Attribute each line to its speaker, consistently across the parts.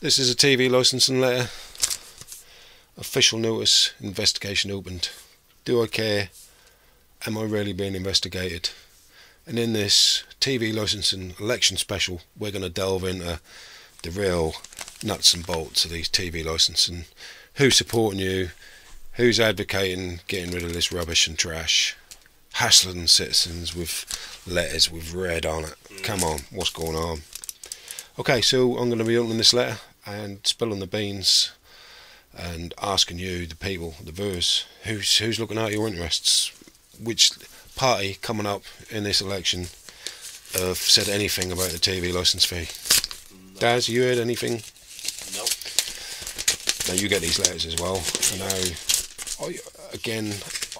Speaker 1: This is a TV licensing letter. Official notice, investigation opened. Do I care? Am I really being investigated? And in this TV licensing election special, we're going to delve into the real nuts and bolts of these TV licensing. Who's supporting you? Who's advocating getting rid of this rubbish and trash? Hassling citizens with letters with red on it. Mm. Come on, what's going on? Okay, so I'm going to be opening this letter and spilling the beans and asking you, the people, the viewers, who's who's looking out your interests, which party coming up in this election have said anything about the TV license fee.
Speaker 2: No.
Speaker 1: Daz, you heard anything?
Speaker 2: No.
Speaker 1: Now you get these letters as well. I know. I, again,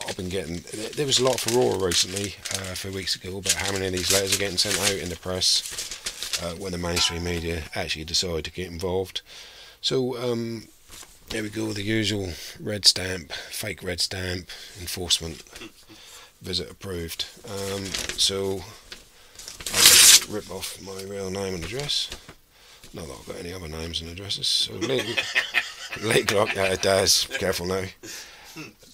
Speaker 1: I've been getting. There was a lot of furore recently, uh, a few weeks ago, about how many of these letters are getting sent out in the press uh, when the mainstream media actually decide to get involved. So um, there we go. The usual red stamp, fake red stamp, enforcement, visit approved. Um, so I'll just rip off my real name and address. Not that I've got any other names and addresses. So legal, legal uh, Daz, careful now.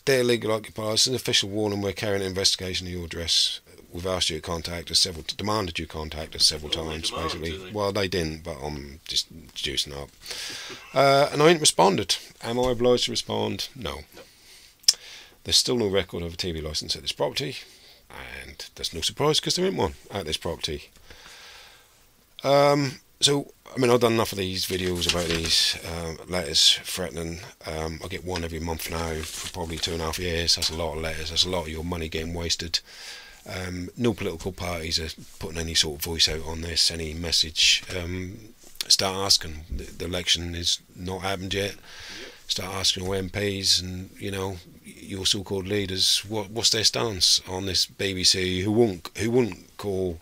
Speaker 1: Dear legal occupiers, an official warning. We're carrying an investigation of your address. We've asked you to contact us several, demanded you contact us several
Speaker 2: they
Speaker 1: times,
Speaker 2: demanded,
Speaker 1: basically.
Speaker 2: they?
Speaker 1: Well, they didn't, but I'm just juicing up. Uh, and I ain't responded. Am I obliged to respond? No.
Speaker 2: No.
Speaker 1: There's still no record of a TV license at this property, and that's no surprise because there ain't one at this property. Um, so, I mean, I've done enough of these videos about these um, letters threatening. Um, I get one every month now for probably two and a half years. That's a lot of letters. That's a lot of your money getting wasted. Um, no political parties are putting any sort of voice out on this, any message. Um, start asking. The, the election is not happened yet. Start asking your MPs and you know your so-called leaders what what's their stance on this BBC who won't who won't call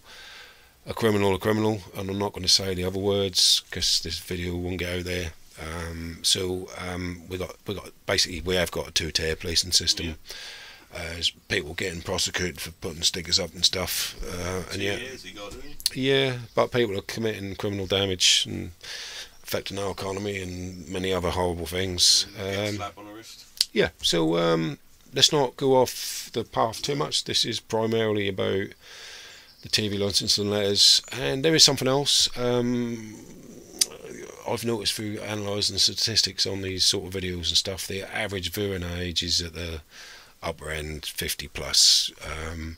Speaker 1: a criminal a criminal and I'm not going to say the other words because this video won't get out there. Um, so um, we got we got basically we have got a two-tier policing system. Uh, people getting prosecuted for putting stickers up and stuff, uh, and yeah,
Speaker 2: got,
Speaker 1: yeah, but people are committing criminal damage and affecting our economy and many other horrible things. Um,
Speaker 2: slap on the wrist.
Speaker 1: yeah, so um, let's not go off the path too much. This is primarily about the TV licensing letters, and there is something else. Um, I've noticed through analysing statistics on these sort of videos and stuff, the average viewing age is at the upper end, 50 plus. Um,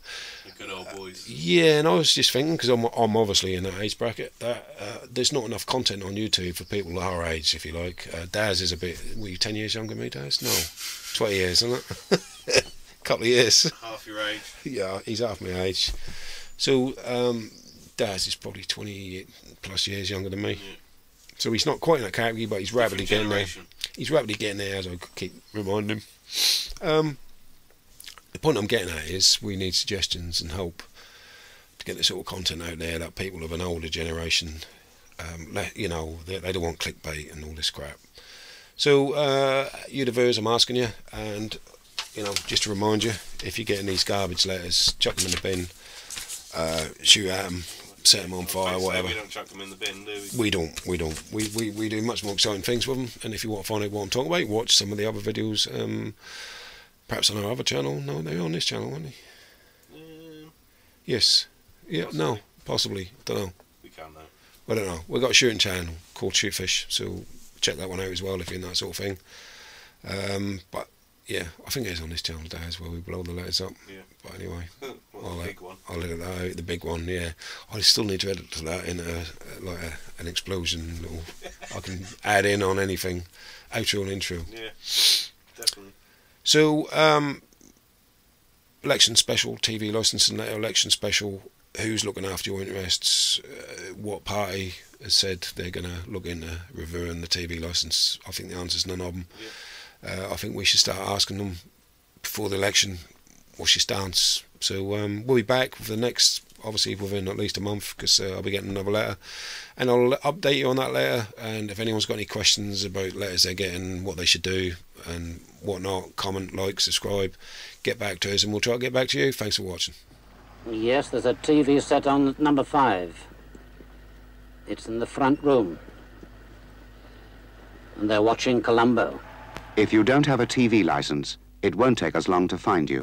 Speaker 2: good old boys.
Speaker 1: yeah, and I was just thinking because I'm I'm obviously in that age bracket that uh, there's not enough content on YouTube for people our age, if you like. Uh, Daz is a bit. Were you ten years younger than me, Daz? No, twenty years, isn't it? couple of years.
Speaker 2: Half your age.
Speaker 1: yeah, he's half my age. So um, Daz is probably twenty plus years younger than me.
Speaker 2: Yeah.
Speaker 1: So he's not quite in that category, but he's rapidly
Speaker 2: Different
Speaker 1: getting there he's rapidly getting there as I keep reminding him. Um, point I'm getting at is we need suggestions and help to get the sort of content out there that people of an older generation, um, you know, they, they don't want clickbait and all this crap. So, uh, viewers, I'm asking you, and you know, just to remind you, if you're getting these garbage letters, chuck them in the bin, uh, shoot at them, set them on fire, whatever.
Speaker 2: We don't chuck them in the bin, do we?
Speaker 1: We don't, we don't. We, we, we do much more exciting things with them. And if you want to find out what I'm talking about, watch some of the other videos. Um, perhaps on our other channel. No, they're on this channel, aren't they?
Speaker 2: Um,
Speaker 1: Yes. Yeah. No. Possibly. Don't know.
Speaker 2: we can though.
Speaker 1: I don't know. We've got a shooting channel called Shootfish, so check that one out as well if you're in that sort of thing. Um, but yeah, I think it's on this channel today as well. We blow the letters up.
Speaker 2: Yeah.
Speaker 1: But anyway,
Speaker 2: well, big one.
Speaker 1: I'll edit that out. The big one, yeah. I still need to edit to that in a like a, an explosion. Little, I can add in on anything, outro and intro.
Speaker 2: Yeah.
Speaker 1: So, um, election special, TV licensing letter, election special. Who's looking after your interests? Uh, what party has said they're going to look into reviewing the TV license? I think the answer is none of them. Uh, I think we should start asking them before the election what's your stance. So um, we'll be back with the next, obviously within at least a month, because uh, I'll be getting another letter, and I'll update you on that letter. And if anyone's got any questions about letters they're getting, what they should do, and whatnot, comment, like, subscribe, get back to us, and we'll try to get back to you. Thanks for watching.
Speaker 3: Yes, there's a TV set on number five. It's in the front room. and they're watching Columbo.
Speaker 4: If you don't have a TV license, it won't take us long to find you.